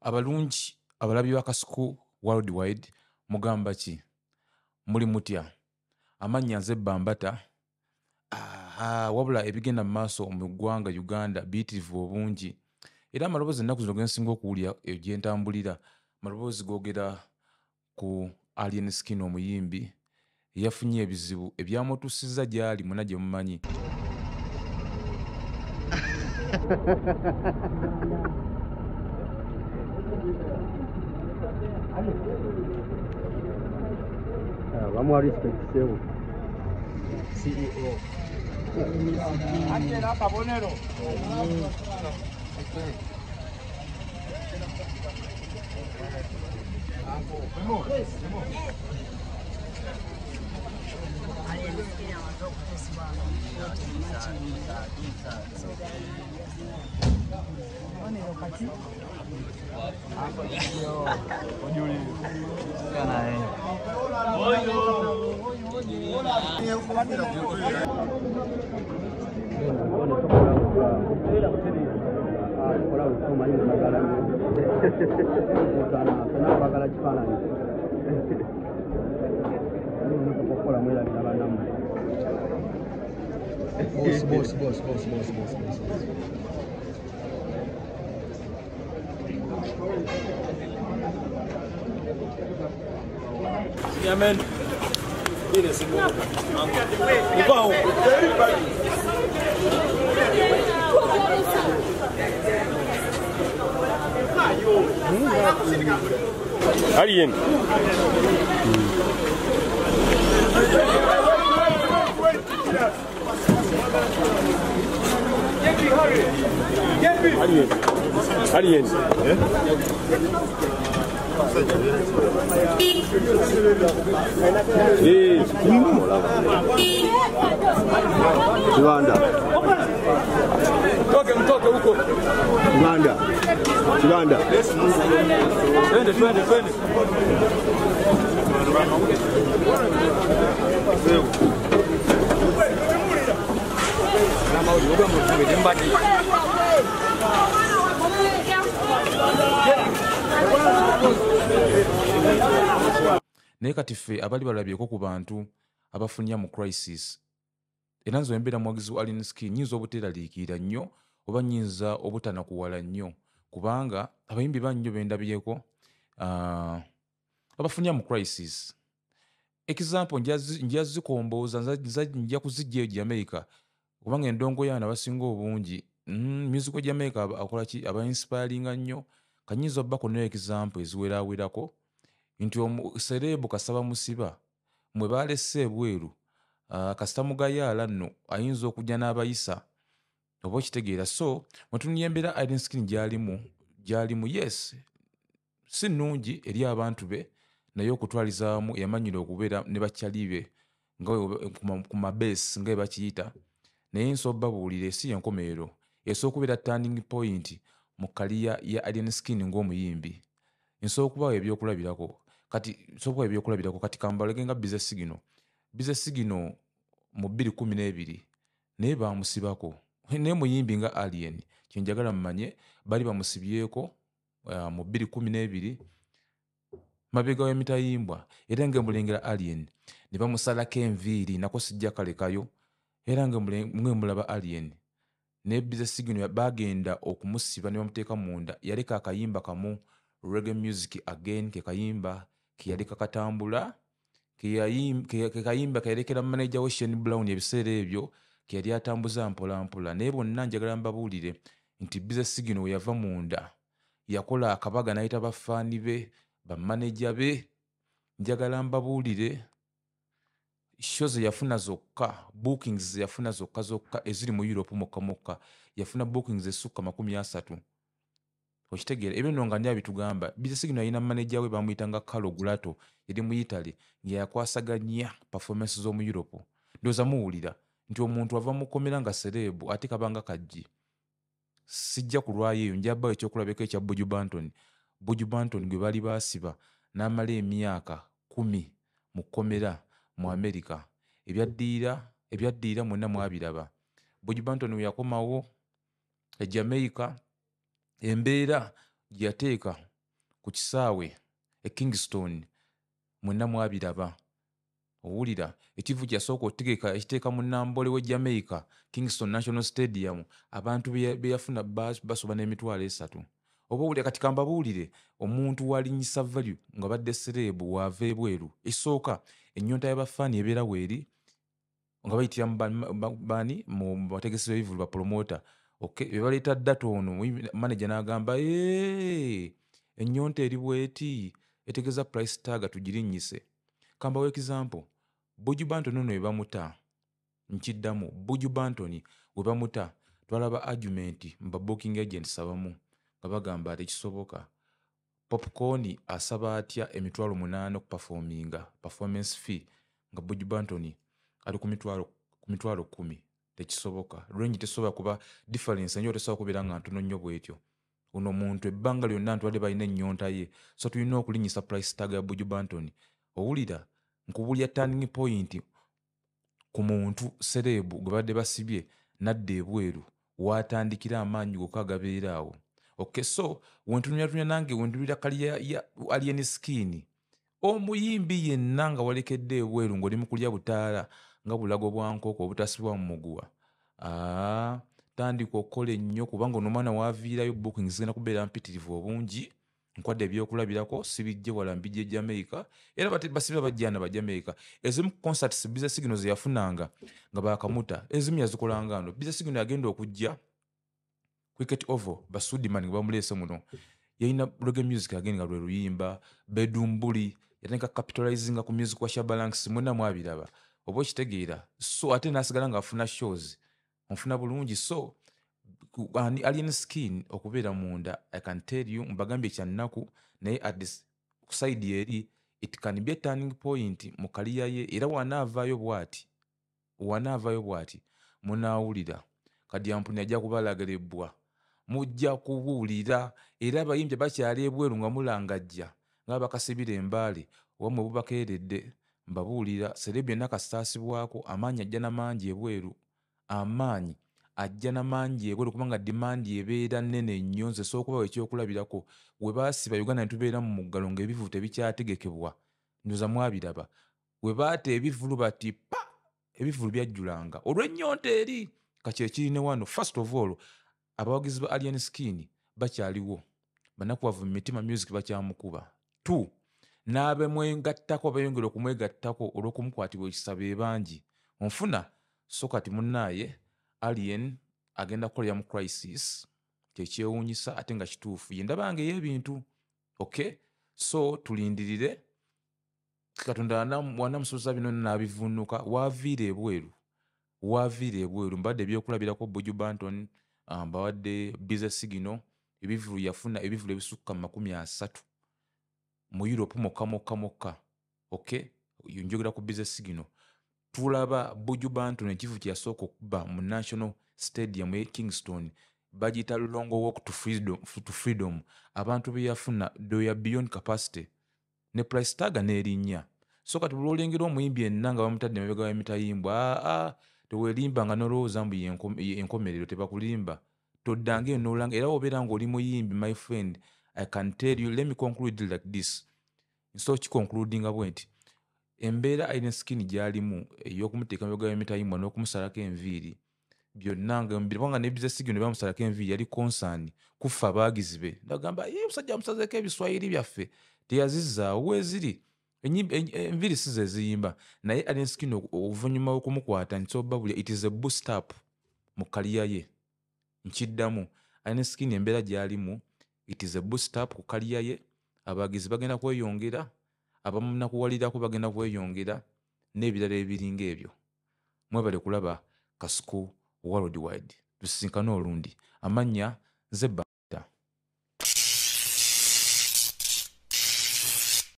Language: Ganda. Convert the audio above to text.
abalungi abalabi bakasuku worldwide mugamba ki? Muli mutya? Amannya nze bambata. Wabula ebigenda mu maaso mu ggwanga uganda biyitirivu obungi. Era amaloboozi ennaku zino gensinga okuwulira eyo gyentambulira amaloboozi googera ku alien skin omuyimbi eyafunye ebizibu ebyamutuusizza gy'ali mwena gye mumanyi Vamos a la inspección. CEO. Pabonero. Bueno, cái này Boss, boss, boss, boss, boss, boss, boss. Yeah, man. It is. Wow. Alien. Alien. Alien. Eh, Kibanda, mtoke mtoke huko. kibanda, kibanda. Twende twende twende. Naye kati ffe abali balabyeko ku bantu abafunya mu crisis era nze wembeera muwagizi wa alinski nyinza obuteraliikirira nnyo oba nyinza obutanakuwala nnyo? Kubanga abayimbi bannyo bendabyeko abafunya mu crisis. Example nza- nza- nja kuzijja eyo jamaica kubanga endongo yaana abasinga obungi. Mm, musical jamaica aba- akola ki? Aba inspiringa nnyo kanyinza obbako nayo example eziweraawerako? Nti serebu kasaba musiba. Mwe balese ebweru kasita mugayaala nno ayinza okujja n'abayisa oba okitegeera. So mwetunuya embeera idenskin gyalimu gyalimu yes si nnungi eri abantu be naye okutwaliza wamu yamanyire okubeera ne bakyali be nga ku ma- ku mabase nga bwe bakiyita. Naye nsobola babuulira esi yenkomerero esobola okubeera turning point mu kaliya ya idenskin ng'omuyimbi. Nsobola okubawa ebyokulabirako kati nsobola okubawa ebyokulabirako kati kambalege nga bizesi gino bizesi gino mu 212 naye bamusibako naye muyimbi nga alien kyenjagala mumanye bali bamusibyeko uh, mu 212 mabega w'emitayimbwa. Era ngemulengera alien ne bamusalako enviiri nako sijja kalekayo. Era ngemulaba alien naye bizesi gino bagenda okumusiba ne bamuteeka munda yaleka akayimba kamu reggae music again ke kayimba katambula ke yayim- ke ke kayimba keyalekera manaja we shen brown ebiseera ebyo keyali atambuza mpola mpola naye bonna njagala mbabuulire nti bizesi gino we yava munda yakola akabaga n'ayita bafaani be bamaneja be njagala mbabuulire sho ze yafuna zokka bookings ze yafuna zokka zokka eziri mu europe mokka mokka yafuna bookings esukka makumi asatu. Okitegeera ebyo nno nga ndi abitugamba bizesigino yalina maneja we bamuyitanga kalo gulato yali mu italy nga yakwasaganya performance z'omu europe. Ndowooza muwulira nti omuntu ava mukomera nga serebu ate kabanga kajji. Sijja kulwayo eyo njabayo ekyokulabeko ekya buju banton. Buju banton gwe baali baasiba n'amala emyaka kumi mu kkomera mu america. Ebyaddiira ebyaddiira mwenna mwabiraba. Buju banton we yakomawo e jamaica embeera gye yateeka ku kisaawe e kingston mwenna mwabiraba. Owulira ekivu kyasooka otegeka ekiteeka mu nambole we jamaica kingston national stadium abantu be ya- be yafuna bas- basoba n'emitwalo esatu oba kati kambabuulire omuntu walinyisa value nga badde sereebu waava ebweru esooka ennyonta y'abafaani ebeera weeri nga bayitira ba- ba- baani mu bategesi b'ebivulu bapromota okay bye baleeta data ono manaja n'agamba "Ee, ennyonta eri bweti etegeeza price tag tugirinnyise kambawo example buju bantoni ono we bamuta nkiddamu buju bantoni we bamuta twalaba argument mu babooking agents abamu nga bagamba tekisoboka popcorn asaba atya emitwalo munaana okupafominga performance fee nga buju bantoni ali ku mitwalo ku mitwalo kumi tekisoboka. Range tesobola kuba difference enyo tesobola kubeera nga ntono nnyo bwetyo. Ono omuntu ebbanga lyonna ntwadde balina ennyonta ye so tulina okulinyisa price tag ya buju bantoni owulira nkubulya turning point ku muntu sereebu gwe badde basibye nadda ebweru watandikira amaanyi gokka agabeera awo okay so wentunyatunya nange wentulira kali ya, alien skin. Omuyimbi yenna nga walekedde ebweru ng'oli mu kulya butaala nga bulago bwa nkoko obutasibwa mu muguwa. Tandika okukola ennyo kubanga ono omwana waaviirayo booking zigenda kubeera mpitirivu obungi. Nkwadde ebyokulabirako sibijje wala mbijje jamaica. Era bate- basibe bajjana ba jamaica. Ezimu concerts biza sigino ze yafunanga nga bakamuta. Ezimu yazikolanga no biza sigino yagenda okujja cricket ovo basudiman nga bamuleese muno. Yalina roge music ageni nga lwe luyimba bedumbuli yatandika capitalizinga ku music wa shabalanks mwena mwabiraba. Oba okitegeera so ate nasigala nga afuna shows onfuna bulungi so alien skin okubeera munda i can tell you mbagambye kyannaku naye at this side eri it can be a turning point mu kaliya ye era wanaavaayo bwati wanaavaayo bwati munaawulira. Kadyampuni ajja kubalagarebwa mujja kubuulira era abayimbye bakyali ebweru nga mulangajja nga bakasibira embaale wamwe bubakeeredde mbabuulira sere byonna kasitaasibwako amaanyi ajja namangi ebweru amaanyi ajja namangi ebweru kubanga dimandi ebeera nnene nnyo nze sookubawo ekyokulabirako we baasiba uganda ne tubeera mu muggalo ng'ebivulu tebikyategekebwa ndoza mwabiraba we baata ebivulu bati pa ebivulu byajjulanga olw'ennyonta eri? Kakyekiri ne wano first of all abawagizi ba alien skin bakyaliwo banakuwavu mu mitima music bakyamukuba. T n'abemwegattako beeyongera okumwegattako olw'okumukwatibwa ekisa be bangi. Onfuna so kati munnaaye alien agenda kukolera mu crisis kyekyewuunyisa ate nga kituufu. Ye ndabanga ey'ebintu okay so tulindirire katonda wana- wanamusoboza bino n'abivunuka waaviira ebweru waaviira ebweru mbadde ebyokulabirako buju banton mbawadde bize sigino ebivulu yafuna ebivulu ebisukka mu makumi asatu mu europe mokka mokka mokka okay njogera ku bize sigino tulaba buju banton ekivu kyeyasooka okuba mu national stadium e kingston bagiyita longo walk to freedom, to freedom. abantu be yafuna doya beyond capacity. Ne price tagga n'erinnya. So kati buli olengera omuyimbi enna nga bamutadde emabega w'emitayimbwa aa teweelimba nga nolowooza mbu ye enkom- ye enkomerero tebakulimba toddanga enoolanga era wobeera ngaoli muyimbi my friend i can tell you let me conclude like this. Nsobola kikonkludinga bwe nti embeera alina skin gy'alimu ey'okumuteeka emabega w'emitayimbwa n'okumusalako enviiri byonna nga nebiza sigino ne bamusalako enviiri yali konsaani kuffe abaagizi be. Nagamba ye omusajja amusazeeko ebiswayiri byaffe teyazizzaawo weziri Enyimba- eny- enviiri si ze ziyimba. Naye alien skin oku- oluvannyuma lw'okumukwata nsoba buli it is a boost up mu kaliya ye. Nkiddamu. Alien skin embeera gy'alimu it is a boost up ku kaliya ye. Abagizi bagenda kweyongera abamunakuwalirako bagenda kweyongera n'ebirala ebiringa ebyo mwebale kulaba kasuku worldwide. Tusisinkane olundi. Amannya zebba